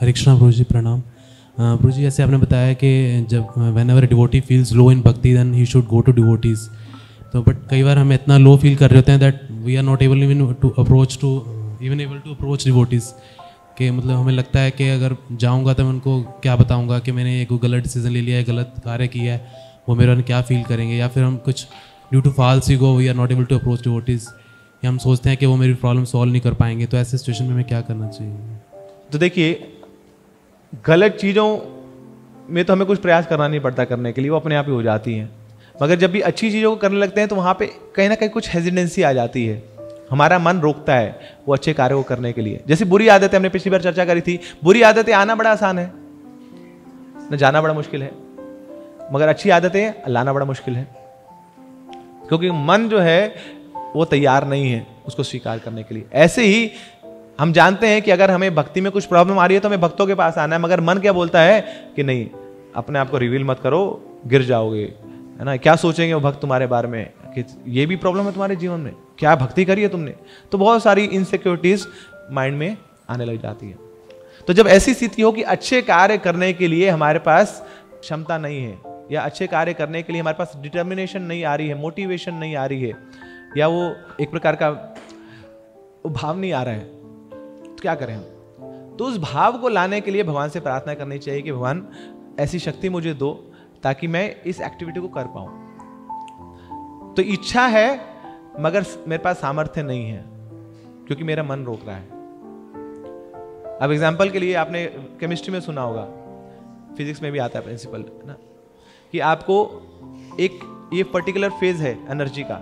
हरे कृष्णा प्रभु जी, प्रणाम। प्रभु जी जैसे आपने बताया कि जब whenever devotee feels low in bhakti then he should go to devotees तो बट कई बार हम इतना लो फील कर रहे होते हैं that we are not able even to approach to even able to approach devotees कि मतलब हमें लगता है कि अगर जाऊँगा तो मैं उनको क्या बताऊँगा कि मैंने एक गलत डिसीज़न ले लिया है, गलत कार्य किया है, वो मेरे में क्या फील करेंगे? या फिर हम कुछ due to false ego we are not able to approach devotees या हम सोचते हैं कि वो मेरी प्रॉब्लम सॉल्व नहीं कर पाएँगे। तो ऐसे सिचुएशन में हमें क्या करना चाहिए? तो देखिए गलत चीज़ों में तो हमें कुछ प्रयास करना नहीं पड़ता करने के लिए, वो अपने आप ही हो जाती हैं। मगर जब भी अच्छी चीज़ों को करने लगते हैं तो वहाँ पे कहीं ना कहीं कुछ हेजिडेंसी आ जाती है। हमारा मन रोकता है वो अच्छे कार्य को करने के लिए। जैसे बुरी आदतें हमने पिछली बार चर्चा करी थी, बुरी आदतें आना बड़ा आसान है। न जाना बड़ा मुश्किल है, मगर अच्छी आदतें लाना बड़ा मुश्किल है। क्योंकि मन जो है, वो तैयार नहीं है उसको स्वीकार करने के लिए। ऐसे ही हम जानते हैं कि अगर हमें भक्ति में कुछ प्रॉब्लम आ रही है तो हमें भक्तों के पास आना है, मगर मन क्या बोलता है कि नहीं, अपने आप को रिवील मत करो, गिर जाओगे। है ना? क्या सोचेंगे वो भक्त तुम्हारे बारे में? कि ये भी प्रॉब्लम है तुम्हारे जीवन में। क्या भक्ति करी है तुमने? तो बहुत सारी इनसिक्योरिटीज माइंड में आने लग जाती है। तो जब ऐसी स्थिति हो कि अच्छे कार्य करने के लिए हमारे पास क्षमता नहीं है, या अच्छे कार्य करने के लिए हमारे पास डिटर्मिनेशन नहीं आ रही है मोटिवेशन नहीं आ रही है, या वो एक प्रकार का भाव नहीं आ रहा है क्या करें हम? तो उस भाव को लाने के लिए भगवान से प्रार्थना करनी चाहिए कि भगवान, ऐसी शक्ति मुझे दो ताकि मैं इस एक्टिविटी को कर पाऊँ। तो इच्छा है, मगर मेरे पास सामर्थ्य नहीं है, क्योंकि मेरा मन रोक रहा है। अब एग्ज़ाम्पल के लिए आपने केमिस्ट्री में सुना होगा फिजिक्स में भी आता है प्रिंसिपल ना? कि आपको एक, ये पर्टिकुलर फ़ेज़ है एनर्जी का,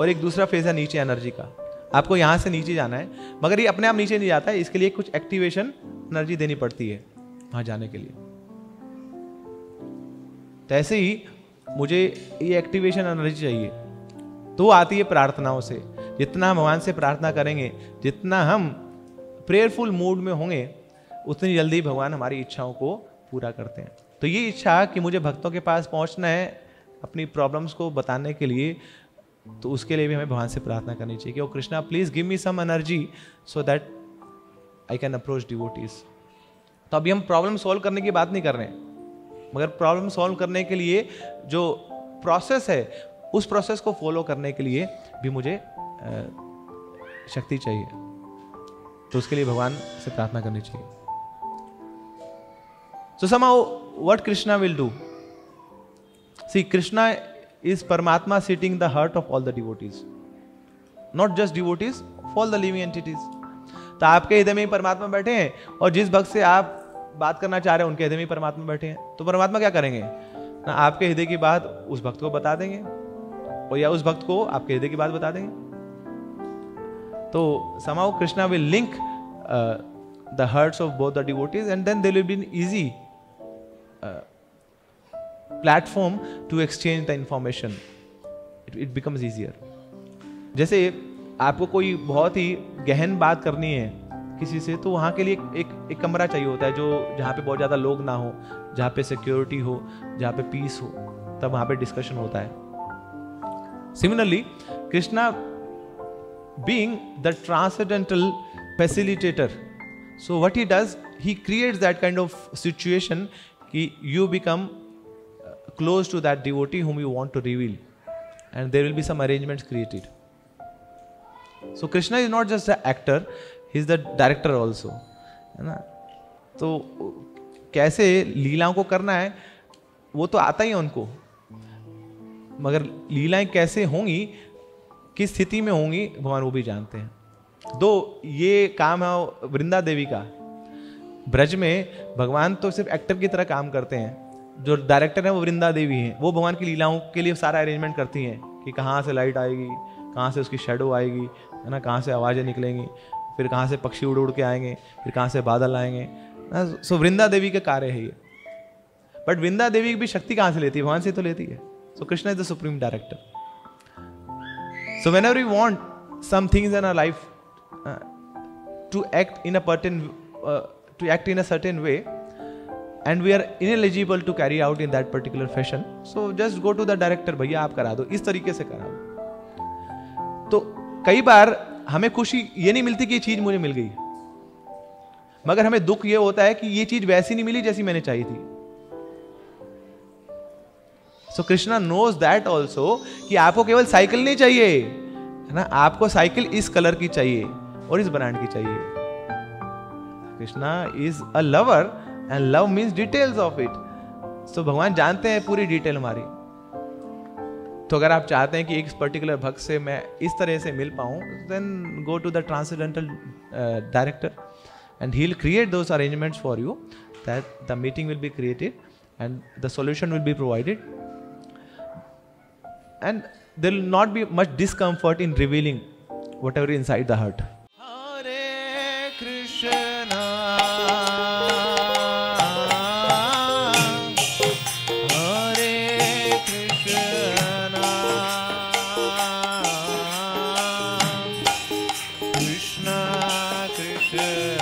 और एक दूसरा फ़ेज़ है नीचे एनर्जी का। आपको यहाँ से नीचे जाना है। मगर ये अपने आप नीचे नहीं जाता है इसके लिए कुछ एक्टिवेशन एनर्जी देनी पड़ती है वहाँ जाने के लिए। तो ऐसे ही मुझे ये एक्टिवेशन एनर्जी चाहिए। तो आती है प्रार्थनाओं से। जितना हम भगवान से प्रार्थना करेंगे, जितना हम प्रेयरफुल मूड में होंगे, उतनी जल्दी भगवान हमारी इच्छाओं को पूरा करते हैं। तो ये इच्छा कि मुझे भक्तों के पास पहुँचना है अपनी प्रॉब्लम्स को बताने के लिए तो उसके लिए भी हमें भगवान से प्रार्थना करनी चाहिए कि ओ Krishna please give me some energy so that I can approach devotees तो अभी हम प्रॉब्लम सॉल्व करने की बात नहीं कर रहे हैं। मगर प्रॉब्लम सॉल्व करने के लिए जो प्रोसेस है उस प्रोसेस को फॉलो करने के लिए भी मुझे शक्ति चाहिए। तो उसके लिए भगवान से प्रार्थना करनी चाहिए। So somehow, what Krishna will do? See, Krishna is परमात्मा sitting the heart of all the devotees not just devotees for the living entities तो आपके हृदय में ही परमात्मा बैठे हैं और जिस भक्त से आप बात करना चाह रहे हैं, उनके हृदय में ही परमात्मा बैठे हैं। तो परमात्मा क्या करेंगे? ना, आपके हृदय की बात उस भक्त को बता देंगे और या उस भक्त को आपके हृदय की बात बता देंगे। तो समाओ Krishna will link the hearts of both the devotees and then they will be easy platform to exchange the information it it becomes easier जैसे आपको कोई बहुत ही गहन बात करनी है किसी से तो वहाँ के लिए एक एक कमरा चाहिए होता है जो, जहाँ पे बहुत ज़्यादा लोग ना हो, जहाँ पे सिक्योरिटी हो, जहाँ पे पीस हो, तब वहाँ पे डिस्कशन होता है। Similarly Krishna being the transcendental facilitator so what he does he creates that kind of situation कि you become close to that devotee whom you want to reveal and there will be some arrangements created so krishna is not just the actor he is the director also है ना तो कैसे लीलाओं को करना है वो तो आता ही है उनको मगर लीलाएँ कैसे होंगी किस स्थिति में होंगी भगवान वो भी जानते हैं दो ये काम है वृंदा देवी का ब्रज में भगवान तो सिर्फ़ एक्टर की तरह काम करते हैं जो डायरेक्टर है वो वृंदा देवी हैं। वो भगवान की लीलाओं के लिए सारा अरेंजमेंट करती हैं कि कहाँ से लाइट आएगी कहाँ से उसकी शेडो आएगी है ना कहाँ से आवाज़ें निकलेंगी फिर कहाँ से पक्षी उड़ उड़ के आएँगे फिर कहाँ से बादल आएँगे सो वृंदा देवी का कार्य है ये। बट वृंदा देवी भी शक्ति कहाँ से लेती है? भगवान से तो लेती है। So Krishna is the supreme director so when we want some things in our life uh, to act in a certain uh, to act in a certain way, and we are ineligible to carry out in that particular fashion, so just go to the director, भैया आप करा दो। इस तरीके से करा दो. तो कई बार हमें खुशी ये नहीं मिलती कि ये चीज़ मुझे मिल गई। मगर हमें दुख ये होता है कि ये चीज़ वैसी नहीं मिली जैसी मैंने चाहिए थी। So Krishna knows that also कि आपको केवल साइकिल नहीं चाहिए है ना? आपको साइकिल इस कलर की चाहिए और इस ब्रांड की चाहिए। Krishna is a lover and love means details of it so भगवान जानते हैं पूरी डिटेल हमारी। तो अगर आप चाहते हैं कि एक पर्टिकुलर भक्त से मैं इस तरह से मिल पाऊँ then go to the transcendental director and he will create those arrangements for you that the meeting will be created and the solution will be provided and there will not be much discomfort in revealing whatever inside the heart. Yeah.